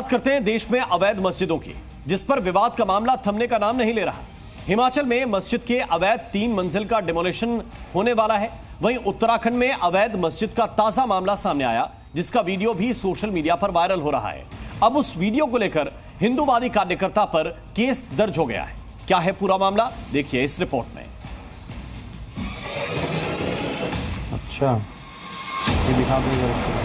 बात करते हैं देश में अवैध मस्जिदों की, जिस पर विवाद का मामला थमने का नाम नहीं ले रहा। हिमाचल में मस्जिद के अवैध तीन मंजिल का डिमोलिशन होने वाला है। वहीं उत्तराखंड में अवैध मस्जिद का ताज़ा मामला सामने आया, जिसका वीडियो भी सोशल मीडिया पर वायरल हो रहा है। अब उस वीडियो को लेकर हिंदूवादी कार्यकर्ता पर केस दर्ज हो गया है। क्या है पूरा मामला? देखिए इस रिपोर्ट में। अच्छा। ये दिखा दो।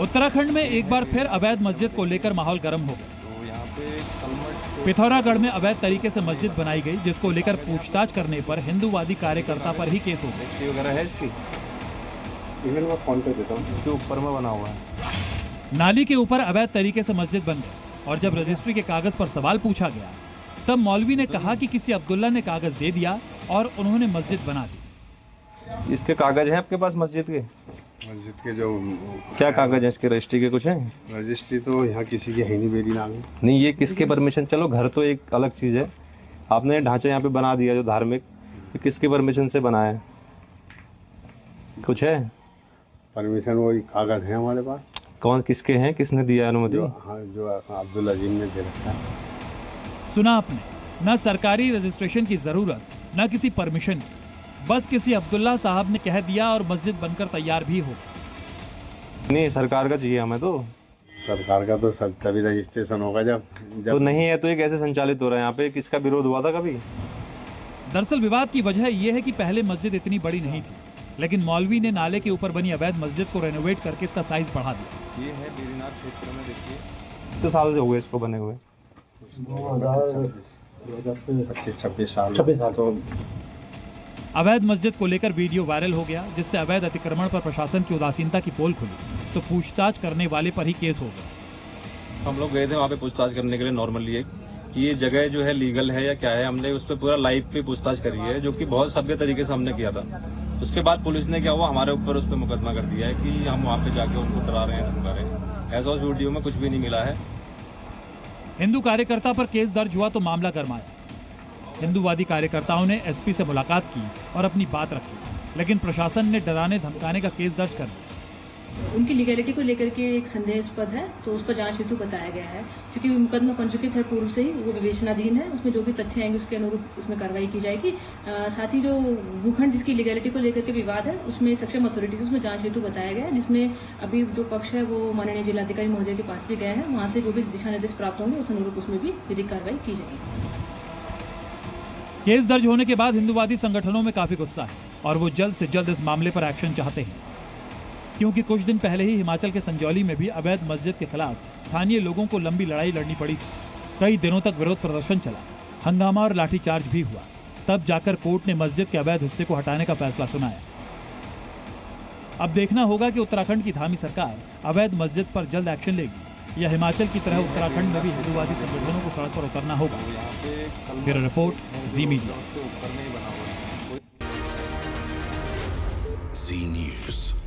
उत्तराखंड में एक बार फिर अवैध मस्जिद को लेकर माहौल गर्म हो। गया तो यहाँ पे कलमट पिथौरागढ़ में अवैध तरीके से मस्जिद बनाई गई जिसको लेकर पूछताछ करने पर हिंदूवादी कार्यकर्ता पर ही केस हो गया है। नाली के ऊपर अवैध तरीके से मस्जिद बन गई और जब रजिस्ट्री के कागज़ पर सवाल पूछा गया तब मौलवी ने कहा कि किसी अब्दुल्ला ने कागज़ दे दिया और उन्होंने मस्जिद बना दी। इसके कागज़ है आपके पास मस्जिद के? मस्जिद के जो क्या कागज़ है इसके? रजिस्ट्री के कुछ हैं? रजिस्ट्री तो यहाँ किसी की है नहीं मेरी नाम नहीं ये किसके परमिशन? चलो घर तो एक अलग चीज़ है। आपने ढांचा यहाँ पे बना दिया जो धार्मिक ये किसके परमिशन से बनाया है? कुछ है? परमिशन वो कागज़ है हमारे पास। कौन किसके हैं? किसने दिया अनुमति? जो हाँ जो अब्दुल अजीम ने दे रखा सुना आपने न सरकारी रजिस्ट्रेशन की ज़रूरत न किसी परमिशन की। बस किसी अब्दुल्ला साहब ने कह दिया और मस्जिद बनकर तैयार भी हो। नहीं सरकार का चाहिए हमें तो। सरकार का तो सब तभी रजिस्ट्रेशन होगा जब जब तो नहीं है तो ये कैसे संचालित हो रहा है? यहाँ पे किसका विरोध हुआ था कभी? दरअसल विवाद की वजह यह है कि पहले मस्जिद इतनी बड़ी नहीं थी लेकिन मौलवी ने नाले के ऊपर बनी अवैध मस्जिद को रेनोवेट करके इसका साइज़ बढ़ा दिया। ये है बेरीनाथ क्षेत्र में देखिए। कितने साल से हो गए इसको बने हुए? पच्चीस छब्बीस साल। छब्बीस साल। तो अवैध मस्जिद को लेकर वीडियो वायरल हो गया जिससे अवैध अतिक्रमण पर प्रशासन की उदासीनता की पोल खुली तो पूछताछ करने वाले पर ही केस हो गया। हम लोग गए थे वहाँ पे पूछताछ करने के लिए नॉर्मली एक कि ये जगह जो है लीगल है या क्या है हमने उस पर पूरा लाइव पे पूछताछ करी है जो कि बहुत सभ्य तरीके से हमने किया था। उसके बाद पुलिस ने क्या हुआ हमारे ऊपर उस पर मुकदमा कर दिया है कि हम वहाँ पे जाके उनको डरा रहे हैं धमका रहे हैं। ऐसा उस वीडियो में कुछ भी नहीं मिला है। हिंदू कार्यकर्ता पर केस दर्ज हुआ तो मामला गरमाया। हिंदूवादी कार्यकर्ताओं ने एसपी से मुलाकात की और अपनी बात रखी, लेकिन प्रशासन ने डराने धमकाने का केस दर्ज कर दिया। उनकी लीगैलिटी को लेकर के एक संदेहास्पद है तो उस पर जाँच हेतु बताया गया है। क्योंकि मुकदमा पंजीकृत है पूर्व से ही, वो विवेचनाधीन है, उसमें जो भी तथ्य आएँगे उसके अनुरूप उसमें कार्रवाई की जाएगी। साथ ही जो भूखंड जिसकी लीगैलिटी को लेकर के विवाद है, उसमें सक्षम अथॉरिटीज उसमें जाँच हेतु बताया गया है, जिसमें अभी जो पक्ष है वो माननीय जिलाधिकारी महोदय के पास भी गए हैं, वहाँ से जो भी दिशा निर्देश प्राप्त होंगे, उस अनुरूप उसमें भी विधिक कार्रवाई की जाएगी। केस दर्ज होने के बाद हिंदुवादी संगठनों में काफ़ी गुस्सा है और वो जल्द से जल्द इस मामले पर एक्शन चाहते हैं। क्योंकि कुछ दिन पहले ही हिमाचल के संजौली में भी अवैध मस्जिद के खिलाफ स्थानीय लोगों को लंबी लड़ाई लड़नी पड़ी। कई दिनों तक विरोध प्रदर्शन चला, हंगामा और लाठीचार्ज भी हुआ। तब जाकर कोर्ट ने मस्जिद के अवैध हिस्से को हटाने का फैसला सुनाया। अब देखना होगा कि उत्तराखंड की धामी सरकार अवैध मस्जिद पर जल्द एक्शन लेगी। या हिमाचल की तरह उत्तराखंड में भी हिंदुवादी संगठनों को सड़क पर उतरना होगा। रिपोर्ट, जी मीडिया। ऊपर